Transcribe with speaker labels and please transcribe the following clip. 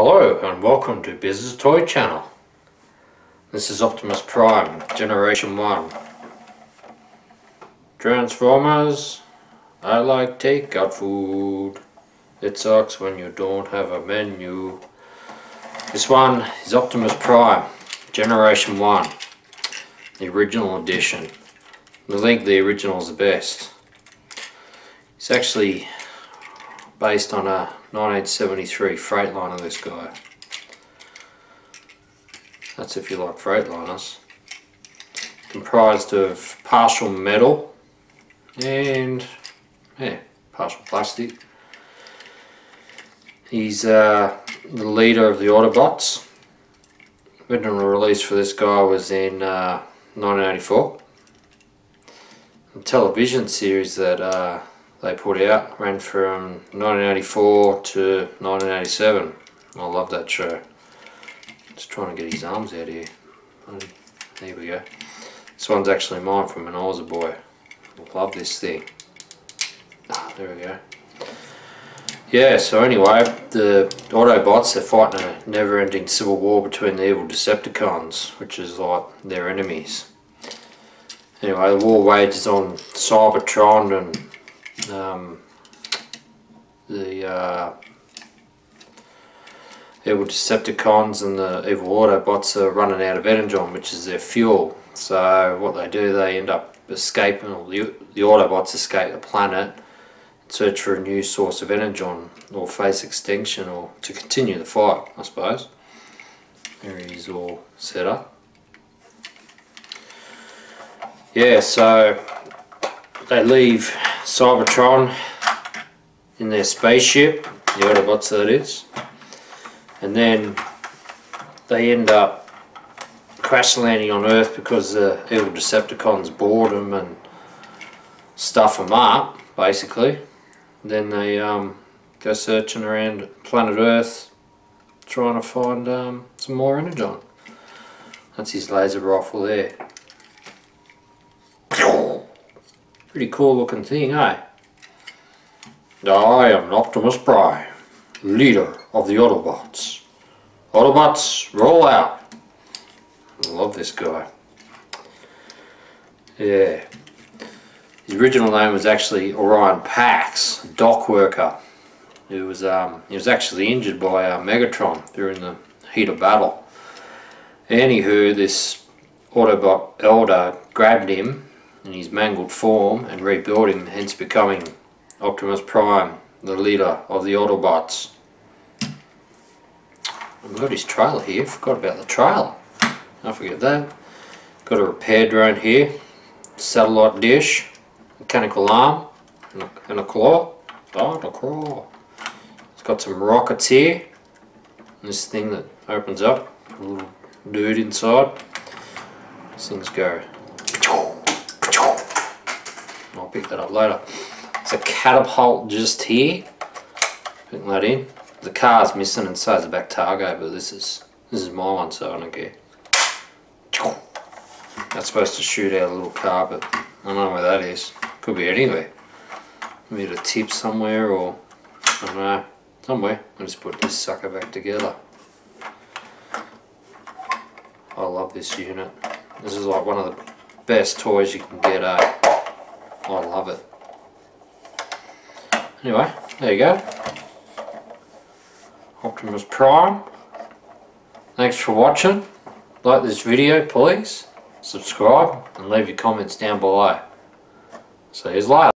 Speaker 1: Hello and welcome to Biz's Toy Channel. This is Optimus Prime, Generation 1. Transformers, I like takeout food. It sucks when you don't have a menu. This one is Optimus Prime, Generation 1. The original edition. I think the original is the best. It's actually based on a 1973 Freightliner this guy. That's if you like Freightliners. Comprised of partial metal and yeah, partial plastic. He's uh, the leader of the Autobots. Original release for this guy was in uh, 1984. The television series that uh, they put out ran from 1984 to 1987. I love that show. Just trying to get his arms out here. There we go. This one's actually mine from when I was a boy. Love this thing. Ah, there we go. Yeah, so anyway, the Autobots, they're fighting a never-ending civil war between the evil Decepticons, which is like their enemies. Anyway, the war wages on Cybertron and um, the uh, evil Decepticons and the evil Autobots are running out of Energon, which is their fuel. So what they do, they end up escaping, or the, the Autobots escape the planet, search for a new source of Energon, or face extinction, or to continue the fight, I suppose. There he's all set up. Yeah, so they leave Cybertron in their spaceship, the Autobots that is, and then they end up crash landing on Earth because the evil Decepticons board them and stuff them up, basically. Then they um, go searching around planet Earth trying to find um, some more energon. That's his laser rifle there. Pretty cool looking thing, eh? I am Optimus Prime, leader of the Autobots. Autobots, roll out. Love this guy. Yeah. His original name was actually Orion Pax, dock worker. He was um, he was actually injured by uh, Megatron during the heat of battle. Anywho, this Autobot elder grabbed him in his mangled form and rebuilt him, hence becoming Optimus Prime, the leader of the Autobots. I've got his trailer here, forgot about the trailer. I forget that. Got a repair drone here, satellite dish, mechanical arm, and a, and a claw. Oh, the claw. It's got some rockets here. This thing that opens up, a little dude inside. These things go That up later. It's a catapult just here. Putting that in. The car's missing and so is the Bactago, but this is this is my one, so I don't care. That's supposed to shoot out a little car, but I don't know where that is. Could be anywhere. Maybe a tip somewhere or I don't know. Somewhere. I'll just put this sucker back together. I love this unit. This is like one of the best toys you can get, eh? I love it. Anyway, there you go. Optimus Prime. Thanks for watching. Like this video, please. Subscribe and leave your comments down below. See you later.